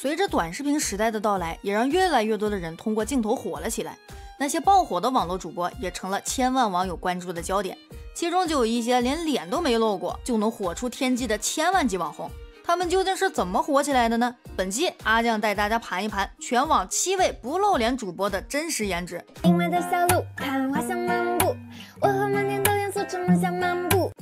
随着短视频时代的到来，也让越来越多的人通过镜头火了起来。那些爆火的网络主播也成了千万网友关注的焦点，其中就有一些连脸都没露过就能火出天际的千万级网红。他们究竟是怎么火起来的呢？本期阿酱带大家盘一盘全网七位不露脸主播的真实颜值。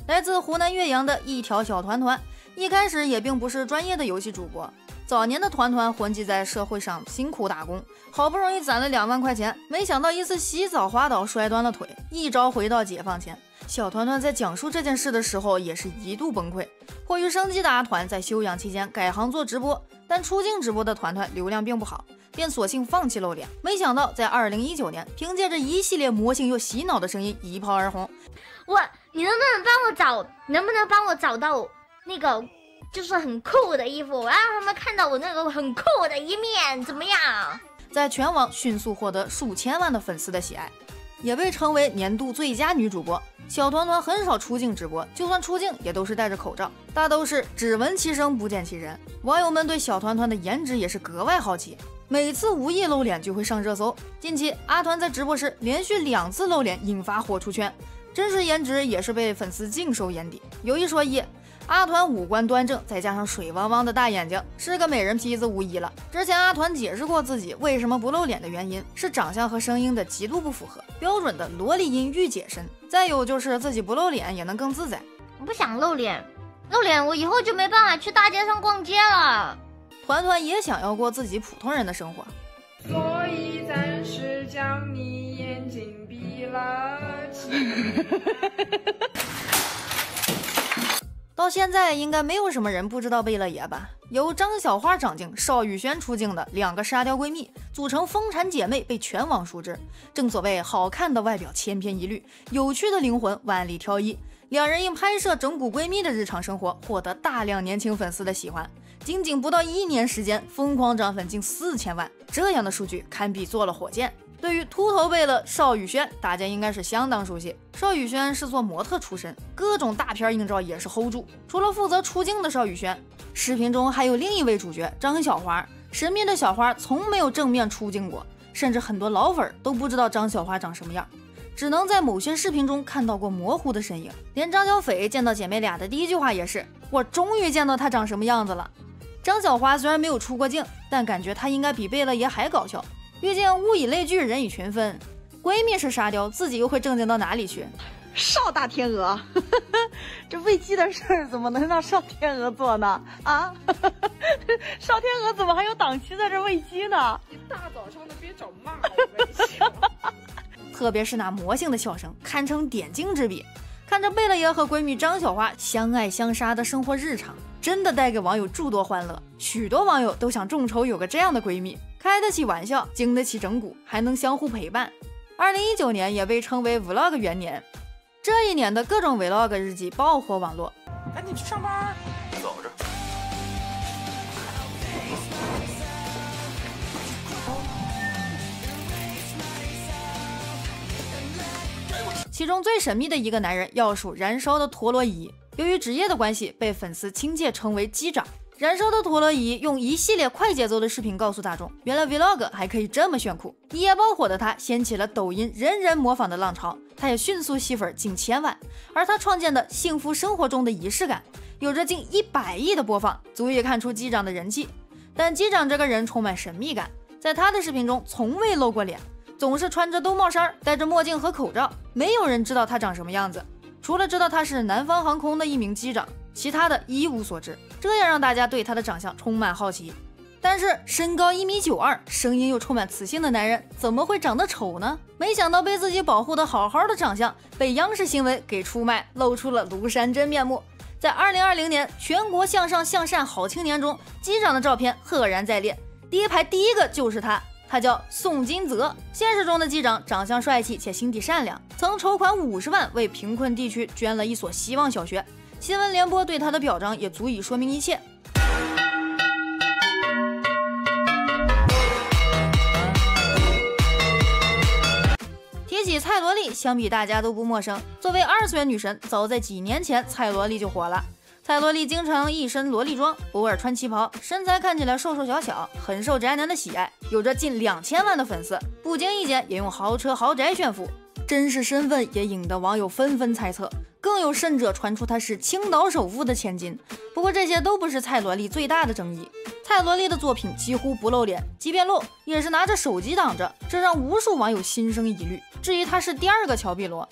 来自湖南岳阳的一条小团团，一开始也并不是专业的游戏主播。早年的团团混迹在社会上，辛苦打工，好不容易攒了两万块钱，没想到一次洗澡滑倒摔断了腿，一朝回到解放前。小团团在讲述这件事的时候，也是一度崩溃。迫于生计的阿团在休养期间改行做直播，但出镜直播的团团流量并不好，便索性放弃露脸。没想到在二零一九年，凭借着一系列魔性又洗脑的声音一炮而红。我，你能不能帮我找？能不能帮我找到那个？就是很酷的衣服，我让他们看到我那个很酷的一面，怎么样？在全网迅速获得数千万的粉丝的喜爱，也被称为年度最佳女主播。小团团很少出镜直播，就算出镜也都是戴着口罩，大都是只闻其声不见其人。网友们对小团团的颜值也是格外好奇，每次无意露脸就会上热搜。近期阿团在直播时连续两次露脸，引发火出圈，真实颜值也是被粉丝尽收眼底。有一说一。阿团五官端正，再加上水汪汪的大眼睛，是个美人坯子无疑了。之前阿团解释过自己为什么不露脸的原因，是长相和声音的极度不符合，标准的萝莉音御姐声。再有就是自己不露脸也能更自在。我不想露脸，露脸我以后就没办法去大街上逛街了。团团也想要过自己普通人的生活，所以暂时将你眼睛闭了起到现在应该没有什么人不知道贝勒爷吧？由张小花掌镜、邵雨轩出镜的两个沙雕闺蜜组成风产姐妹，被全网熟知。正所谓好看的外表千篇一律，有趣的灵魂万里挑一。两人因拍摄整蛊闺蜜的日常生活，获得大量年轻粉丝的喜欢。仅仅不到一年时间，疯狂涨粉近四千万，这样的数据堪比坐了火箭。对于秃头贝勒邵雨轩，大家应该是相当熟悉。邵雨轩是做模特出身，各种大片硬照也是 hold 住。除了负责出镜的邵雨轩，视频中还有另一位主角张小花。神秘的小花从没有正面出镜过，甚至很多老粉都不知道张小花长什么样，只能在某些视频中看到过模糊的身影。连张小斐见到姐妹俩的第一句话也是：“我终于见到她长什么样子了。”张小花虽然没有出过镜，但感觉她应该比贝勒爷还搞笑。毕竟物以类聚，人以群分。闺蜜是沙雕，自己又会正经到哪里去？少大天鹅，这喂鸡的事儿怎么能让少天鹅做呢？啊，少天鹅怎么还有档期在这喂鸡呢？一大早上的别找骂我！特别是那魔性的笑声，堪称点睛之笔。看着贝勒爷和闺蜜张小花相爱相杀的生活日常，真的带给网友诸多欢乐。许多网友都想众筹有个这样的闺蜜。开得起玩笑，经得起整蛊，还能相互陪伴。二零一九年也被称为 Vlog 元年，这一年的各种 Vlog 日记爆火网络。赶紧去上班，走着。其中最神秘的一个男人，要数燃烧的陀螺仪。由于职业的关系，被粉丝亲切称为机长。燃烧的陀螺仪用一系列快节奏的视频告诉大众，原来 Vlog 还可以这么炫酷。一夜爆火的他，掀起了抖音人人模仿的浪潮，他也迅速吸粉近千万。而他创建的幸福生活中的仪式感，有着近一百亿的播放，足以看出机长的人气。但机长这个人充满神秘感，在他的视频中从未露过脸，总是穿着兜帽衫，戴着墨镜和口罩，没有人知道他长什么样子，除了知道他是南方航空的一名机长。其他的一无所知，这也让大家对他的长相充满好奇。但是身高一米九二，声音又充满磁性的男人，怎么会长得丑呢？没想到被自己保护的好好的长相，被央视新闻给出卖，露出了庐山真面目。在二零二零年全国向上向善好青年中，机长的照片赫然在列，第一排第一个就是他，他叫宋金泽。现实中的机长长相帅气且心地善良，曾筹款五十万为贫困地区捐了一所希望小学。新闻联播对他的表彰也足以说明一切。提起蔡萝莉，相比大家都不陌生。作为二次元女神，早在几年前，蔡萝莉就火了。蔡罗莉经常一身萝莉装，偶尔穿旗袍，身材看起来瘦瘦小小，很受宅男的喜爱，有着近两千万的粉丝，不经意间也用豪车豪宅炫富，真实身份也引得网友纷纷猜测，更有甚者传出她是青岛首富的千金。不过这些都不是蔡罗莉最大的争议，蔡罗莉的作品几乎不露脸，即便露也是拿着手机挡着，这让无数网友心生疑虑，质疑她是第二个乔碧萝。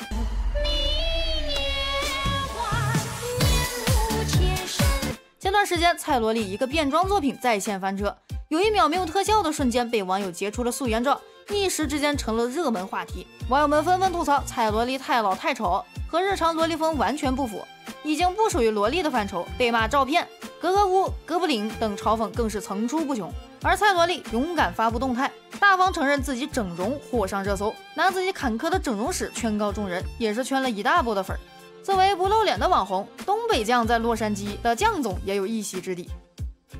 时间，蔡罗莉一个变装作品在线翻车，有一秒没有特效的瞬间被网友截出了素颜照，一时之间成了热门话题。网友们纷纷吐槽蔡罗莉太老太丑，和日常萝莉风完全不符，已经不属于萝莉的范畴，被骂照片、格格巫、哥布林等嘲讽更是层出不穷。而蔡罗莉勇敢发布动态，大方承认自己整容，火上热搜，拿自己坎坷的整容史劝告众人，也是圈了一大波的粉儿。作为不露脸的网红，东北酱在洛杉矶的酱总也有一席之地。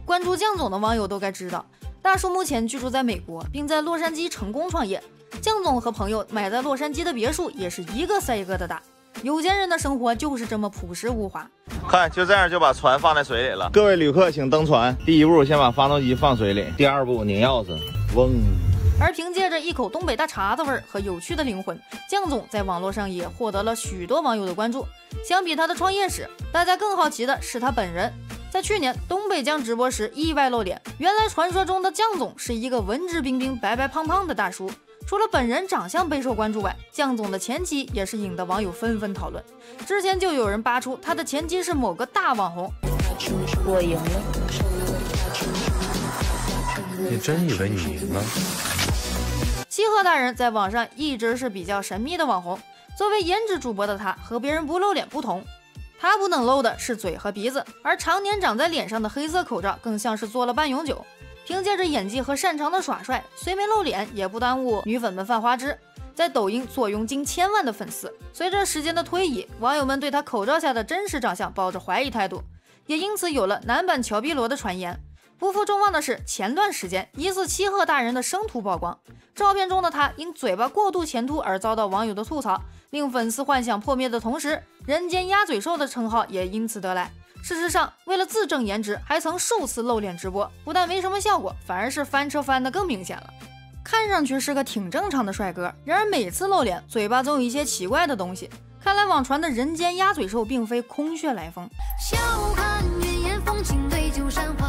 关注酱总的网友都该知道，大叔目前居住在美国，并在洛杉矶成功创业。酱总和朋友买在洛杉矶的别墅也是一个赛一个的大。有钱人的生活就是这么朴实无华。看，就这样就把船放在水里了。各位旅客，请登船。第一步，先把发动机放水里；第二步，拧钥匙，嗡。而凭借着一口东北大碴子味儿和有趣的灵魂，酱总在网络上也获得了许多网友的关注。相比他的创业史，大家更好奇的是他本人。在去年东北酱直播时意外露脸，原来传说中的酱总是一个文质彬彬、白白胖胖的大叔。除了本人长相备受关注外，酱总的前妻也是引得网友纷纷讨论。之前就有人扒出他的前妻是某个大网红。我赢了。你真以为你赢了？西河大人在网上一直是比较神秘的网红。作为颜值主播的他，和别人不露脸不同，他不能露的是嘴和鼻子，而常年长在脸上的黑色口罩更像是做了半永久。凭借着演技和擅长的耍帅，虽没露脸，也不耽误女粉们犯花痴，在抖音坐拥近千万的粉丝。随着时间的推移，网友们对他口罩下的真实长相抱着怀疑态度，也因此有了男版乔碧罗的传言。不负众望的是，前段时间疑似七鹤大人的生图曝光，照片中的他因嘴巴过度前凸而遭到网友的吐槽，令粉丝幻想破灭的同时，人间鸭嘴兽的称号也因此得来。事实上，为了自证颜值，还曾数次露脸直播，不但没什么效果，反而是翻车翻得更明显了。看上去是个挺正常的帅哥，然而每次露脸，嘴巴总有一些奇怪的东西。看来网传的人间鸭嘴兽并非空穴来风。笑看云烟风轻，对酒山花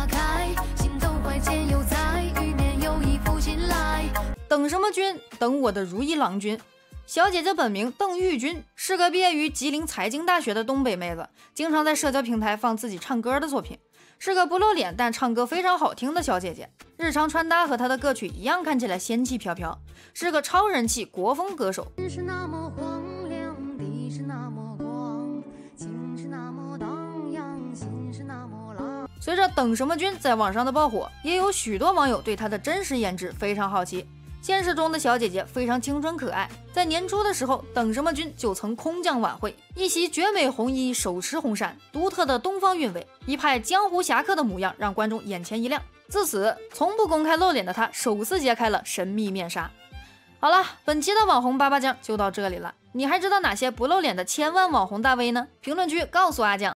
等什么君？等我的如意郎君。小姐姐本名邓玉君，是个毕业于吉林财经大学的东北妹子，经常在社交平台放自己唱歌的作品，是个不露脸但唱歌非常好听的小姐姐。日常穿搭和她的歌曲一样，看起来仙气飘飘，是个超人气国风歌手。是那么荒凉，地是那么光，情是那么荡漾，心是那么浪。随着等什么君在网上的爆火，也有许多网友对她的真实颜值非常好奇。现实中的小姐姐非常青春可爱，在年初的时候，等什么君就曾空降晚会，一袭绝美红衣，手持红扇，独特的东方韵味，一派江湖侠客的模样，让观众眼前一亮。自此，从不公开露脸的她，首次揭开了神秘面纱。好了，本期的网红八八酱就到这里了，你还知道哪些不露脸的千万网红大 V 呢？评论区告诉阿酱。